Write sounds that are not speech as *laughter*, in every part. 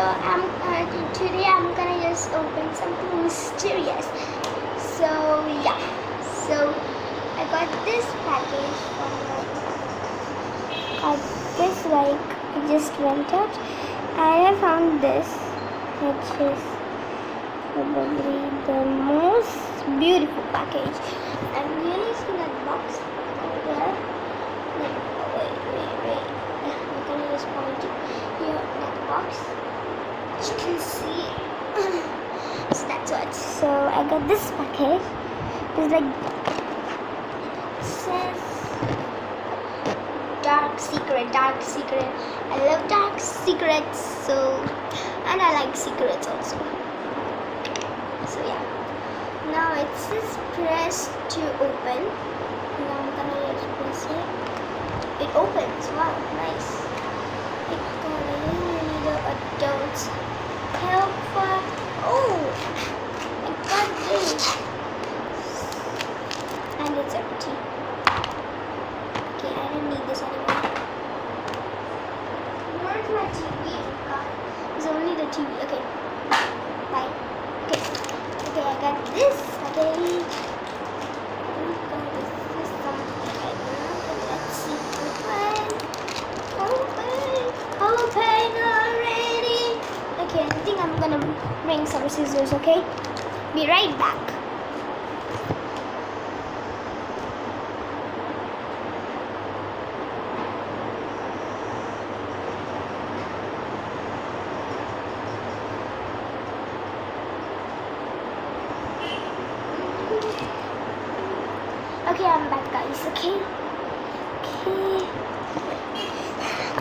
I'm uh, today I'm gonna just open something mysterious. So yeah, so I got this package from got this like I just went out and I found this which is probably the most beautiful package. I'm really seeing that box over there? Oh, wait, wait, wait. I'm gonna just point it here that box. You can see. *sighs* so that's what. So I got this package. It's like it says dark secret, dark secret. I love dark secrets. So and I like secrets also. So yeah. Now it says press to open. Now I'm gonna just press it. It opens. Wow, nice. The adults help for oh I got this. And it's empty. Okay, I don't need this anymore. Where's my TV? God, It's only the TV. Okay. Bye. Okay. Okay, I got this package. Oh God, this is something I love. Let's see. Open. Open. Open already. Okay, I think I'm gonna bring some scissors, okay? Be right back. Okay, I'm back, guys. Okay. Okay.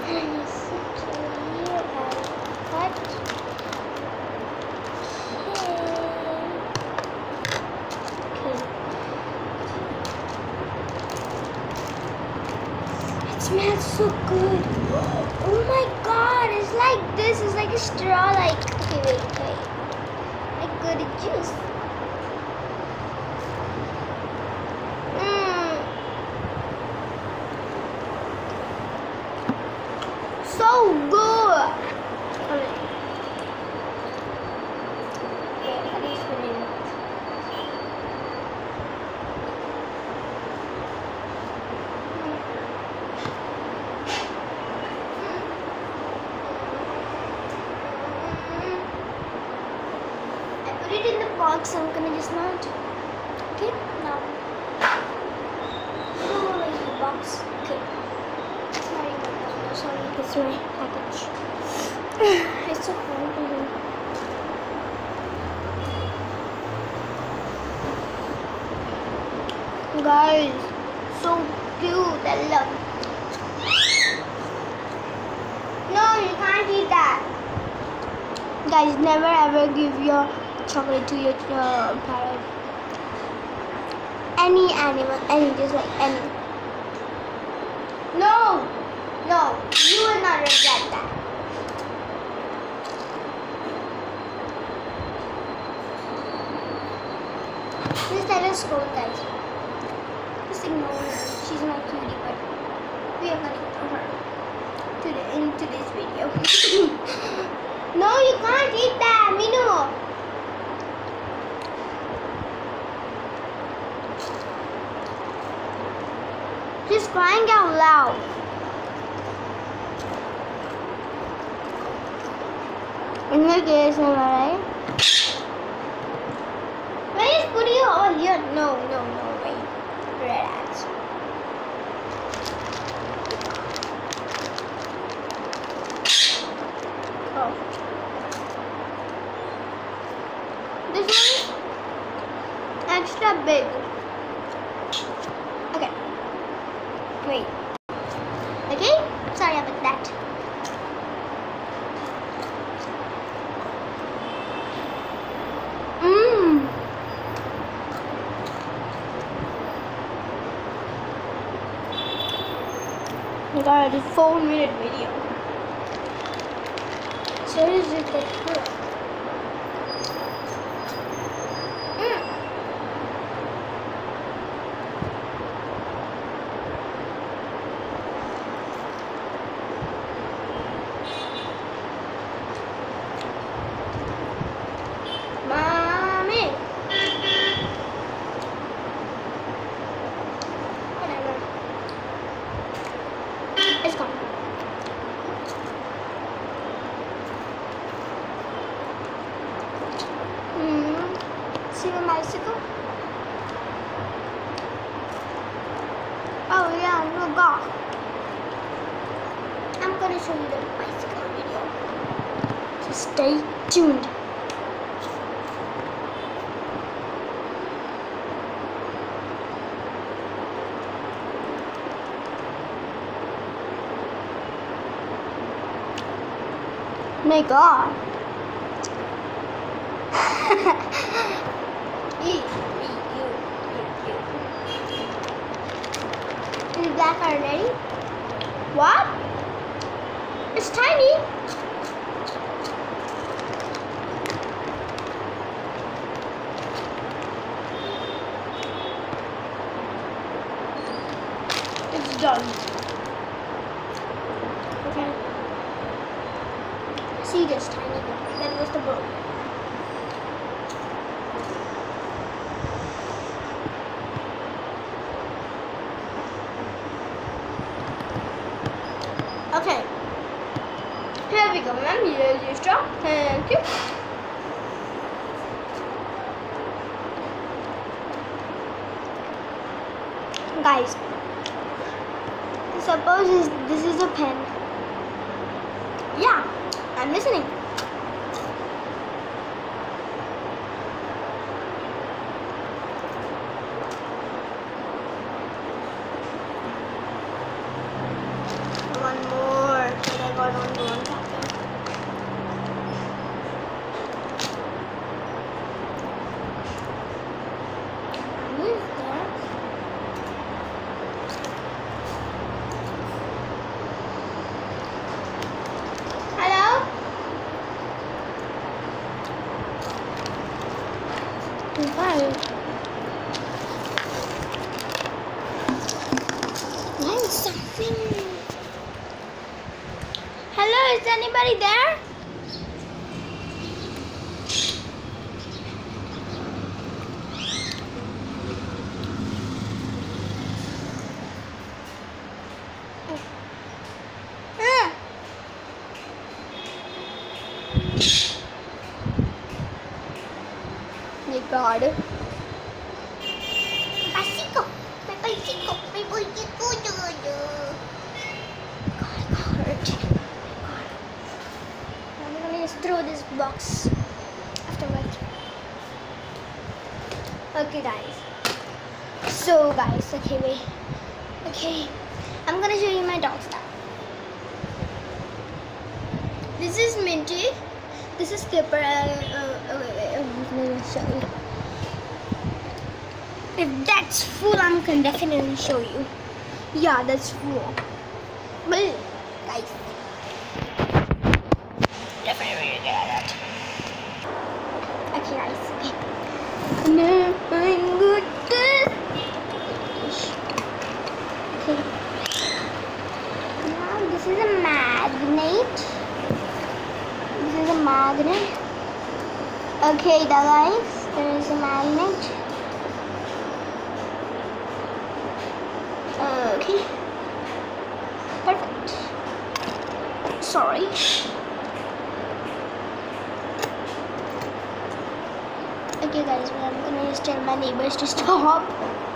And sit here and cut. Okay. Okay. It smells so good. Oh my god, it's like this. It's like a straw. Like okay, wait, wait. Like good juice. Mm. So good. Okay. Okay, at least we need it. I put it in the box. Okay, now. Oh, where's the box? Okay. Sorry, no, sorry. It's my package. *sighs* it's so cold in here. Guys, so cute. I love No, you can't eat that. Guys, never ever give your chocolate to your uh, parrot. Any animal, any, just like any. No, no, you will not regret that. Just let her scroll, guys. Just ignore her. She's not cutie, but we are gonna ignore her today in today's video. *coughs* no, you can't eat that, Minu. Crying out loud. In the case, am I right? Why is Puri over oh, here? No, no, no, wait. Relax. Oh. This one is extra big. Okay. Wait. Okay? Sorry about that. Mmm. I got a four minute video. So is it the good? Mm. Bicycle? Oh yeah, no golf. I'm gonna show you the bicycle video. So stay tuned. My God. *laughs* Eat, eat, you, you, What? It's tiny. It's done. Okay. See this tiny one. That was the boat. Okay. Here we go, ma'am. Here's. Thank you. Guys, suppose this is a pen. Yeah, I'm listening. One more. But I got only one packet. Who is that? Hello? Hi. Nine something. Hello, is anybody there? My God. Bicycle, my bicycle, my bicycle. God, hurt. Just throw this box afterwards. Okay, guys. So, guys, okay, wait. Okay, I'm gonna show you my dogs now. This is Minty. This is Skipper. Uh, uh, uh, gonna show you. If that's full, I'm gonna definitely show you. Yeah, that's full. But, guys, definitely get that. Okay, guys. Okay. Nothing good. Okay. Now this is a magnet. This is a magnet. Okay, the guys, there is a magnet. Okay. Perfect. Sorry. Okay, guys, well, I'm gonna just tell my neighbors to stop.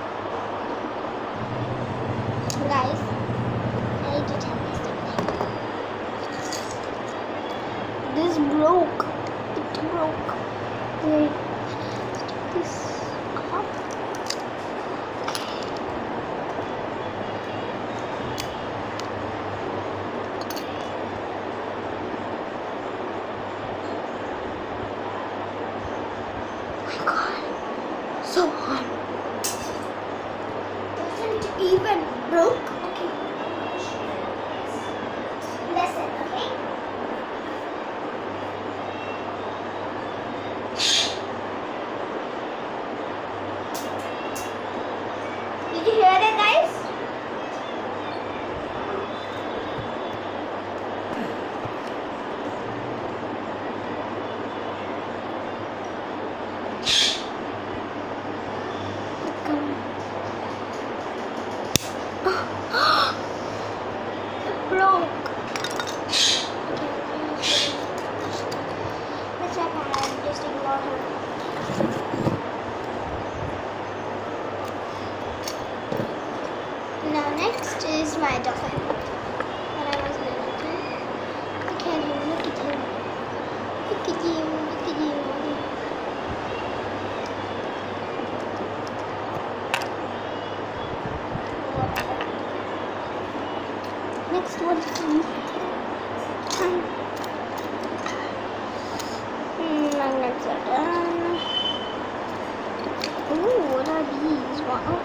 Uh-oh.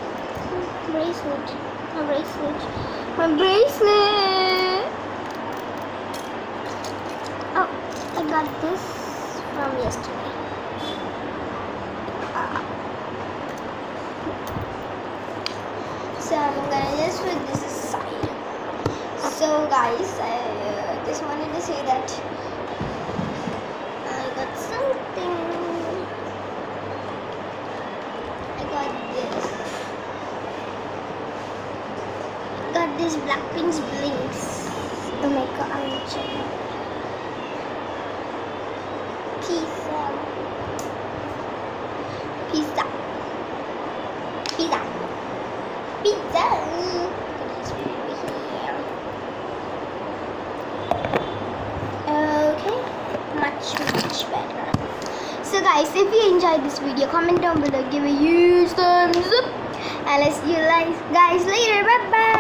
Bracelet. My bracelet. My bracelet! Oh, I got this from yesterday. Uh, so I'm gonna just put this aside. So guys, I just wanted to say that Blackpink's Blinks. Oh my god, I'm checking. Pizza. Pizza. Pizza. Pizza. Okay, much much better. So guys, if you enjoyed this video, comment down below, give a huge thumbs up, and let's see you guys later. Bye bye.